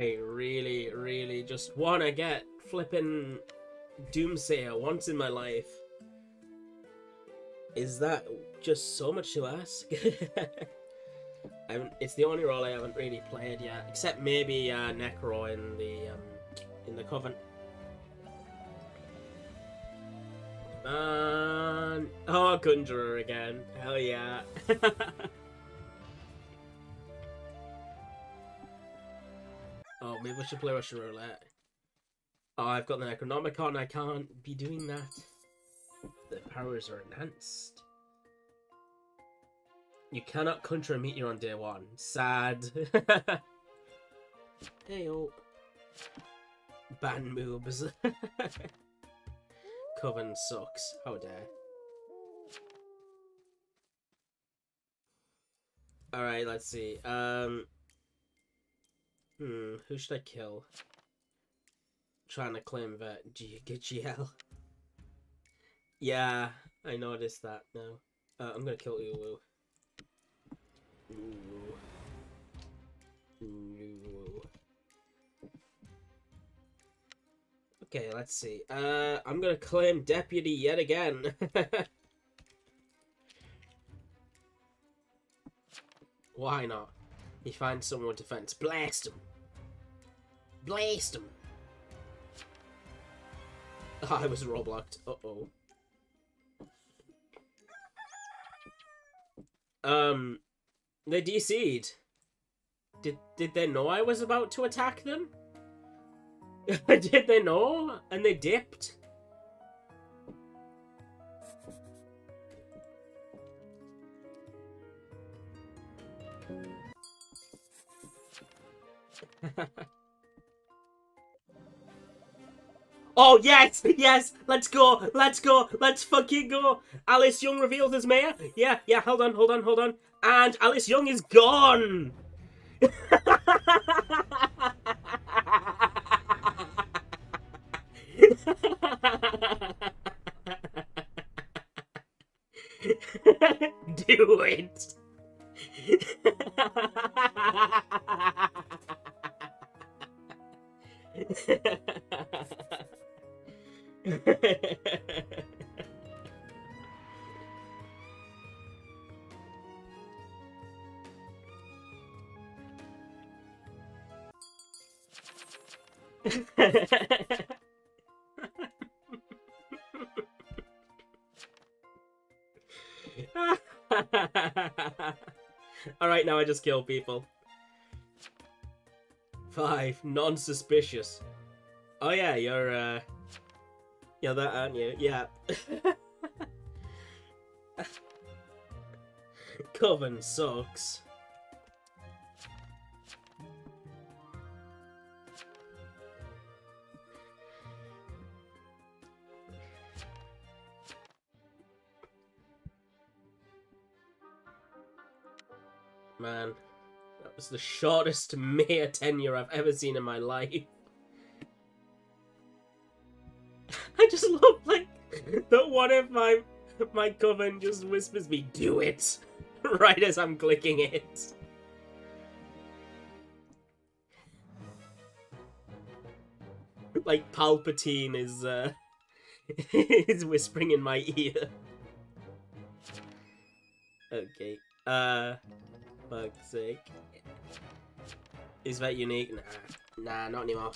I really, really just want to get flipping Doomsayer once in my life. Is that just so much to ask? I it's the only role I haven't really played yet, except maybe uh, Necro in the um, in the Coven. Man, oh Conjurer again! Hell yeah! oh, maybe I should play Russian Roulette. Oh, I've got the Necronomicon. I can't be doing that. The powers are enhanced. You cannot conjure a meteor on day one. Sad. hey, oh. Ban moves. Coven sucks. How dare. Alright, let's see. Um. Hmm, who should I kill? Trying to claim that GL. Yeah, I noticed that now. Uh, I'm gonna kill Uwu. Ooh. Ooh. Okay, let's see. Uh, I'm gonna claim deputy yet again. Why not? He finds someone with defense. Blast him! Blast him! I was roleblocked. Uh-oh. Um, they DC'd. Did did they know I was about to attack them? did they know? And they dipped? oh yes, yes, let's go, let's go, let's fucking go. Alice Young revealed as mayor. Yeah, yeah, hold on, hold on, hold on and Alice Young is gone. Do it. Alright, now I just kill people. Five, non-suspicious. Oh yeah, you're, uh... You're that, aren't you? Yeah. Coven sucks. Man, that was the shortest mayor tenure I've ever seen in my life. That if my, my coven just whispers me, do it, right as I'm clicking it. Like Palpatine is, uh, is whispering in my ear. Okay, uh fuck's sake. Is that unique? Nah. Nah, not anymore.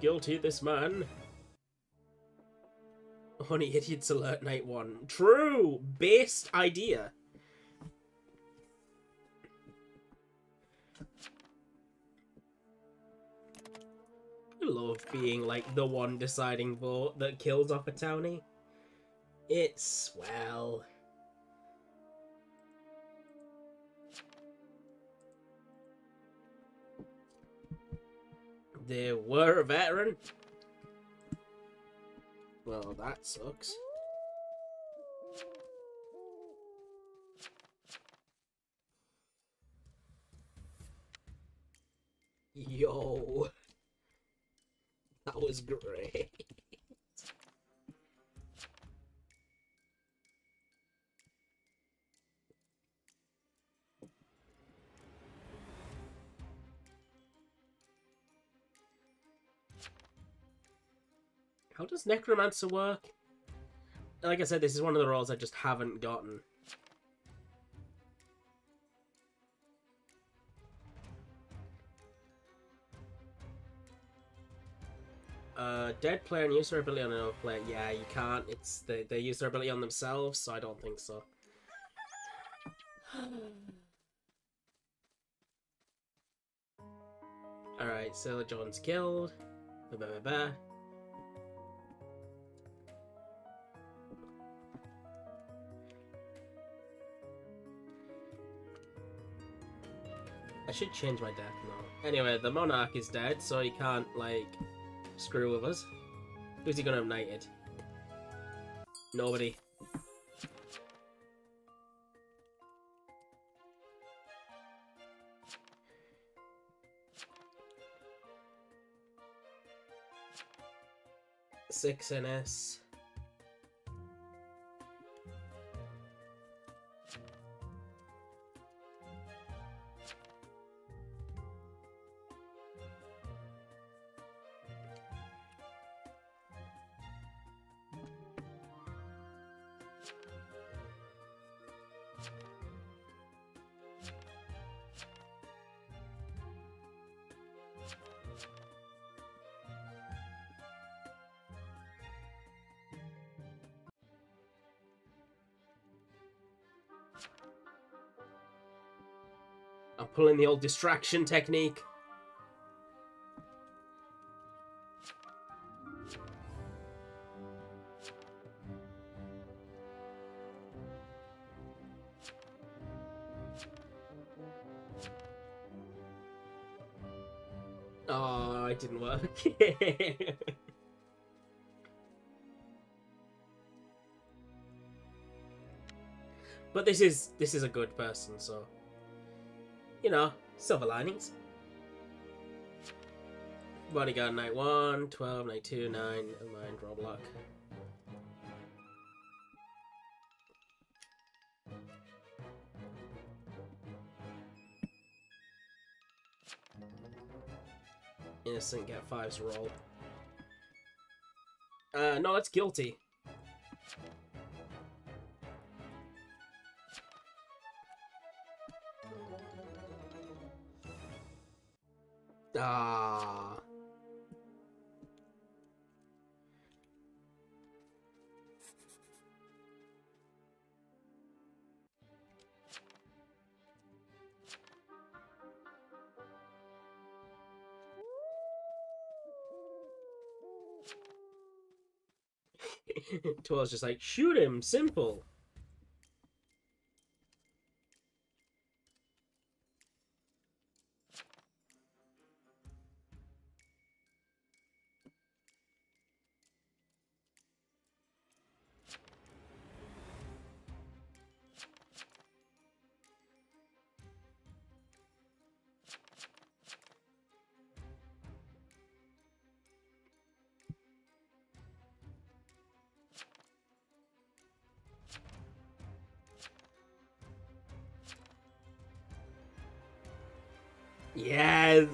Guilty, this man. Honey Idiots Alert Night 1. True! Best idea. love being like the one deciding vote that kills off a townie. It's well. They were a veteran. Well, that sucks. Yo. That was great. Does Necromancer work? Like I said, this is one of the roles I just haven't gotten. Uh, dead player and use their ability on another player. Yeah, you can't. It's they, they use their ability on themselves, so I don't think so. Alright, Sailor John's killed. Should change my death now. Anyway, the Monarch is dead, so he can't, like, screw with us. Who's he gonna have knighted? Nobody. Six NS. I'm pulling the old distraction technique. Oh, it didn't work. but this is this is a good person, so you know, silver linings. Bodyguard night 1, 12, night 2, 9, and mind block. Innocent get fives roll. Uh, no, that's guilty. Ah. Twelve's just like, shoot him, simple. Yes.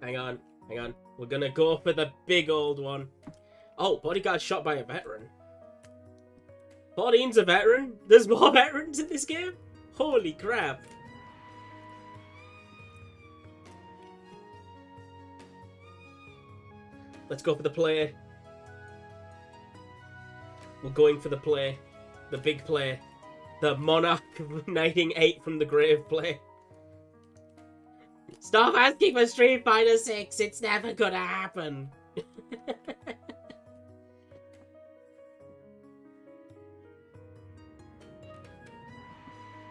Hang on, hang on. We're gonna go for the big old one. Oh, bodyguard shot by a veteran. 14's a veteran? There's more veterans in this game? Holy crap. Let's go for the play. We're going for the play. The big play. The Monarch knighting 8 from the grave play. Stop asking for Street Fighter 6. It's never gonna happen.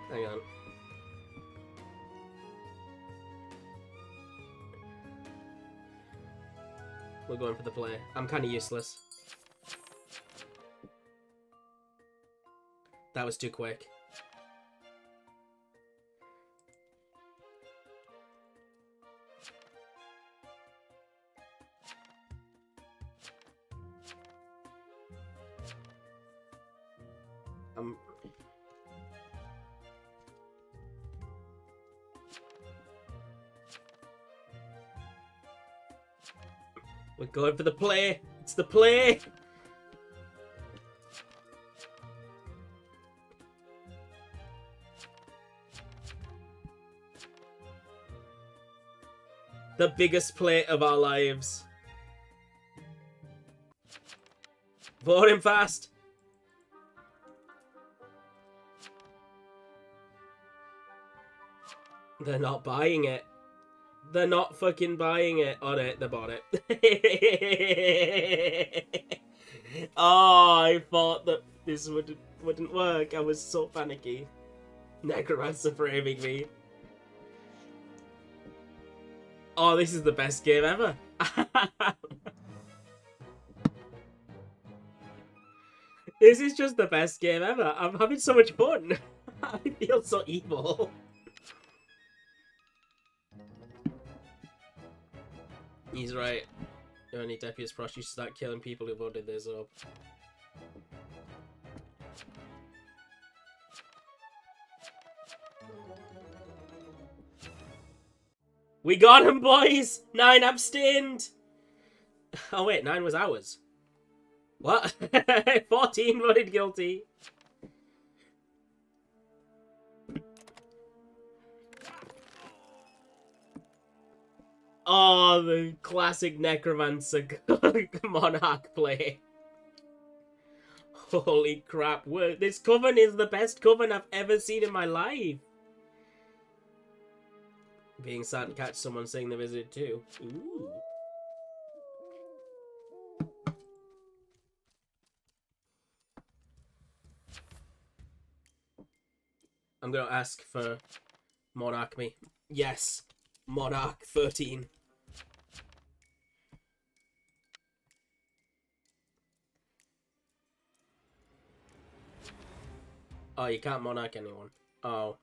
Hang on. We're going for the play. I'm kind of useless. That was too quick. We're going for the play. It's the play. The biggest play of our lives. Vote him fast. They're not buying it. They're not fucking buying it. Oh, On it, they bought it. oh, I thought that this would, wouldn't work. I was so panicky. Necromancer framing me. Oh, this is the best game ever. this is just the best game ever. I'm having so much fun. I feel so evil. He's right. The Only Deputy Frost, you start killing people who voted this up. We got him, boys! Nine abstained! Oh wait, nine was ours. What? 14 voted guilty. Oh, the classic Necromancer Monarch play. Holy crap, this coven is the best coven I've ever seen in my life. Being sad to catch someone saying the visit too. Ooh. I'm gonna ask for Monarch me. Yes, Monarch 13. Oh, you can't monarch anyone. Oh.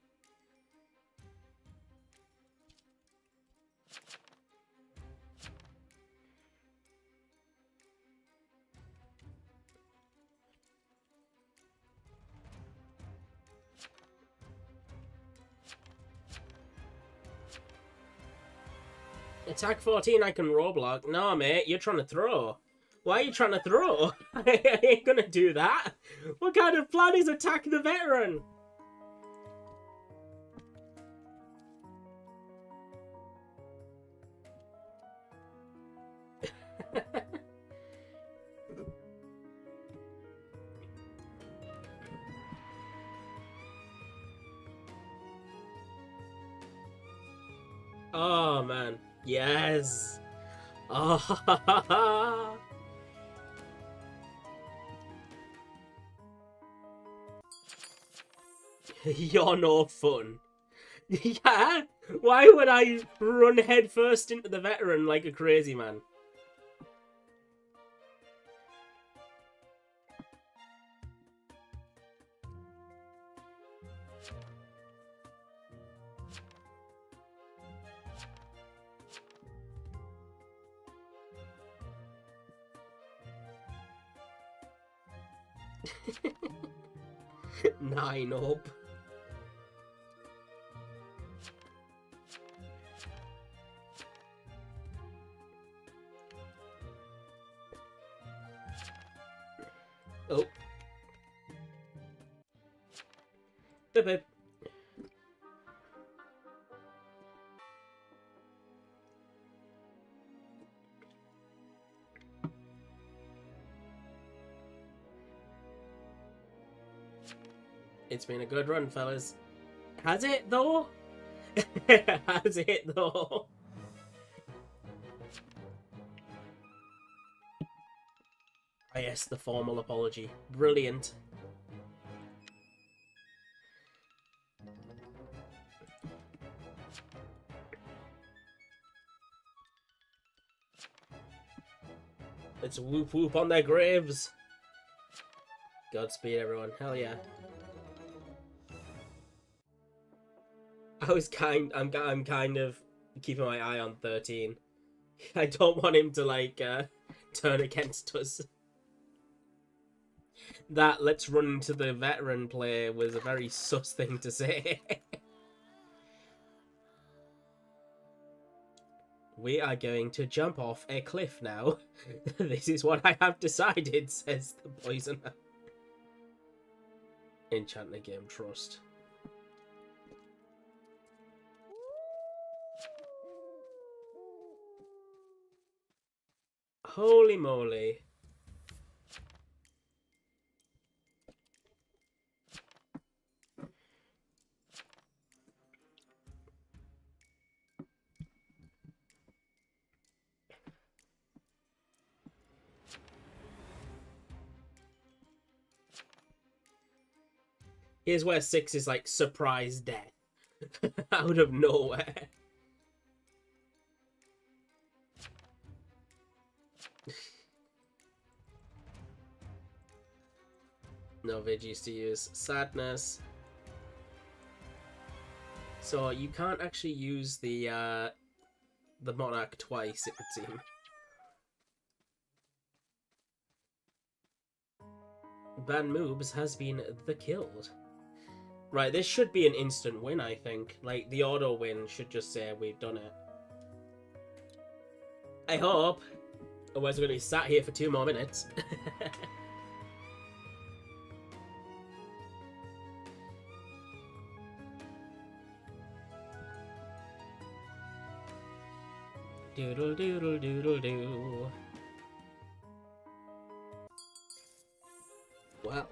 Attack 14, I can role block. No, mate, you're trying to throw. Why are you trying to throw? I ain't gonna do that. What kind of plan is attack the veteran? oh man, yes. Oh. You're no fun. yeah? Why would I run headfirst into the veteran like a crazy man? Nine up. It's been a good run, fellas. Has it, though? Has it, though? Ah, yes, the formal apology. Brilliant. Let's whoop whoop on their graves. Godspeed, everyone. Hell yeah. I was kind. I'm. I'm kind of keeping my eye on thirteen. I don't want him to like uh, turn against us. That let's run into the veteran play was a very sus thing to say. We are going to jump off a cliff now. this is what I have decided, says the poisoner. Enchant the game trust. Holy moly. Here's where six is like surprise death out of nowhere. Veggies to use. Sadness. So you can't actually use the uh, the monarch twice, it would seem. Ban Moobs has been the killed. Right, this should be an instant win, I think. Like, the auto win should just say we've done it. I hope. Otherwise we're going to be sat here for two more minutes. doodle doodle doodle doo. Well,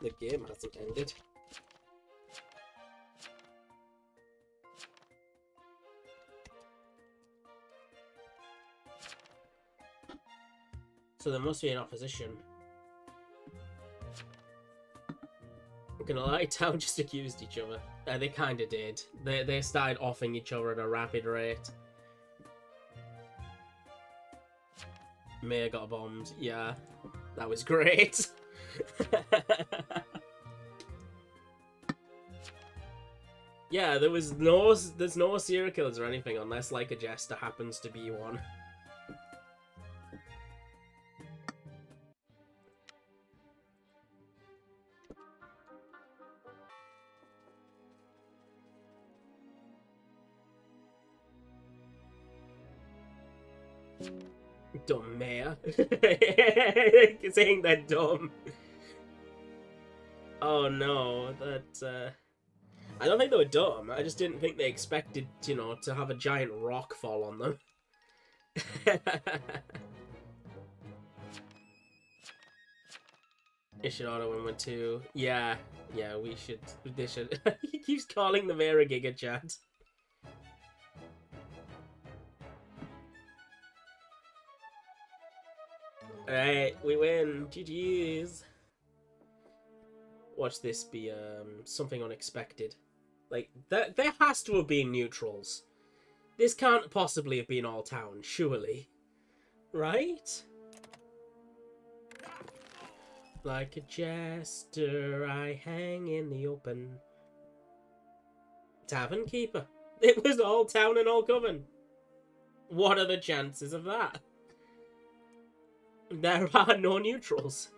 the game hasn't ended. So there must be an opposition. I'm gonna lie, Town just accused each other. Uh, they kinda did. They, they started offing each other at a rapid rate. Maya got bombed. Yeah, that was great. yeah, there was no, there's no serial killers or anything unless like a jester happens to be one. Saying that dumb. Oh no, that, uh... I don't think they were dumb, I just didn't think they expected, you know, to have a giant rock fall on them. it should auto win one too. Yeah, yeah, we should, they should. he keeps calling the mayor Giga Chad. Alright, we win. GG's. Watch this be um, something unexpected. Like, there, there has to have been neutrals. This can't possibly have been all town, surely. Right? Like a jester, I hang in the open. Tavern Keeper. It was all town and all coven. What are the chances of that? There are no neutrals.